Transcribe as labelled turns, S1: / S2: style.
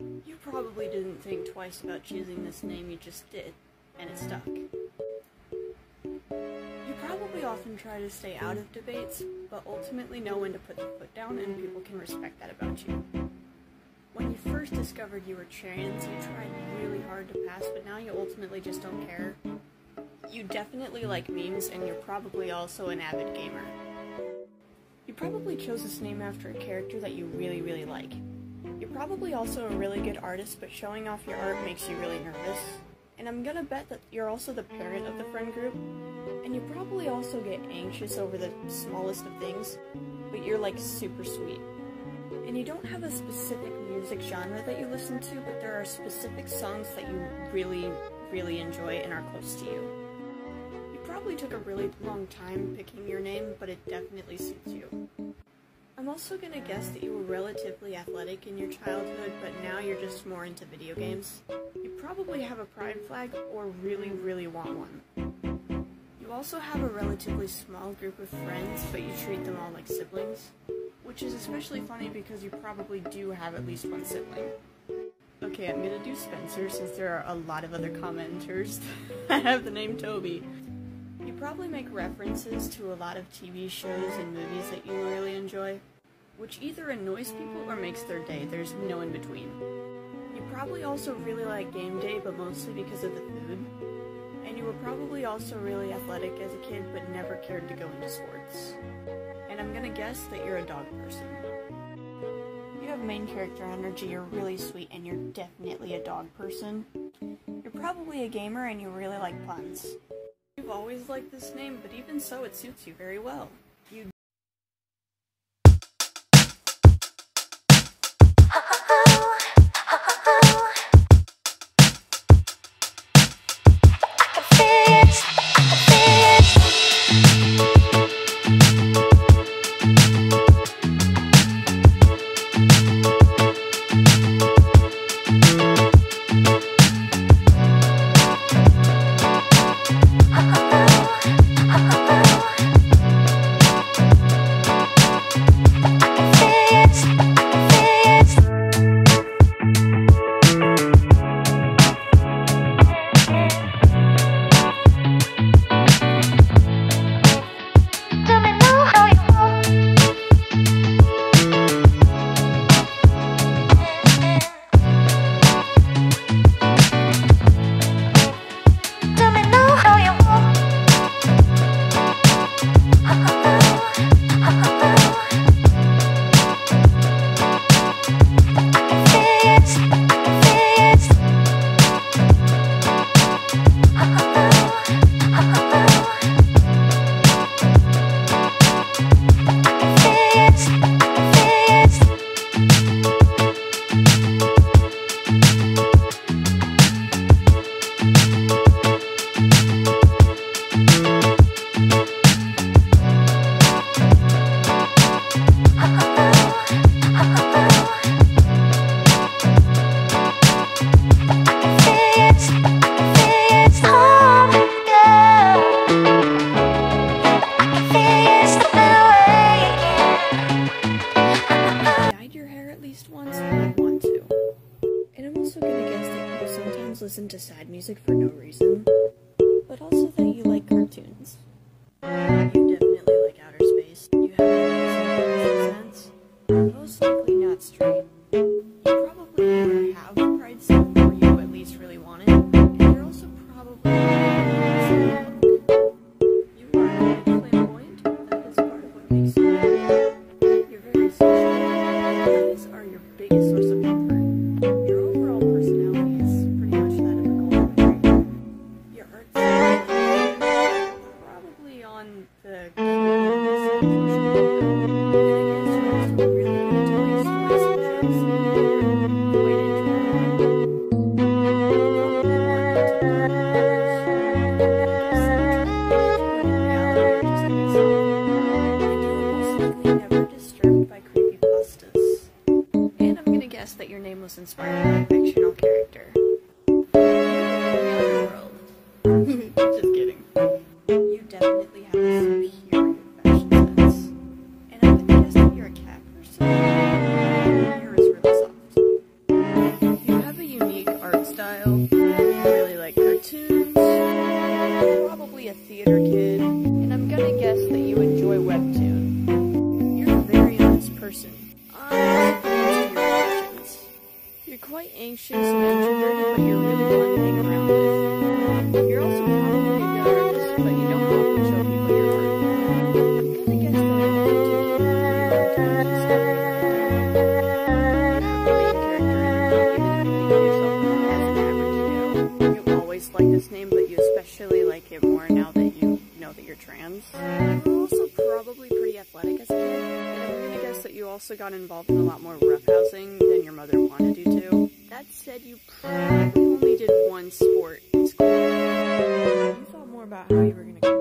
S1: You probably didn't think twice about choosing this name, you just did, and it stuck. You probably often try to stay out of debates, but ultimately know when to put the foot down and people can respect that about you. When you first discovered you were trans, you tried really hard to pass, but now you ultimately just don't care. You definitely like memes, and you're probably also an avid gamer. You probably chose this name after a character that you really, really like. Probably also a really good artist, but showing off your art makes you really nervous. And I'm gonna bet that you're also the parent of the friend group. And you probably also get anxious over the smallest of things, but you're like super sweet. And you don't have a specific music genre that you listen to, but there are specific songs that you really, really enjoy and are close to you. You probably took a really long time picking your name, but it definitely suits you. I'm also gonna guess that you were relatively athletic in your childhood, but now you're just more into video games. You probably have a pride flag or really, really want one. You also have a relatively small group of friends, but you treat them all like siblings. Which is especially funny because you probably do have at least one sibling. Okay, I'm gonna do Spencer since there are a lot of other commenters that have the name Toby. Probably make references to a lot of TV shows and movies that you really enjoy, which either annoys people or makes their day. There's no in between. You probably also really like game day, but mostly because of the food. And you were probably also really athletic as a kid, but never cared to go into sports and I'm gonna guess that you're a dog person. You have main character energy, you're really sweet, and you're definitely a dog person. You're probably a gamer and you really like puns. Always liked this name, but even so, it suits you very well. You sometimes listen to sad music for no reason, but also guess that your name was inspired by a fictional character. Just kidding. You definitely have a superior fashion sense. And I'm gonna guess that you're a cat person. You're quite anxious and introverted, but you're really fun to hang around with. Um, you're also probably artist, but you don't often show people your art. I'm gonna guess that I to You're think yourself as an average You always like this name, but you especially like it more now that you know that you're trans. You were also probably pretty athletic as a kid, and I'm gonna guess that you also got involved in a lot more roughhousing than your mother wanted you to. That said, you probably only did one sport in school. You thought more about how you were gonna come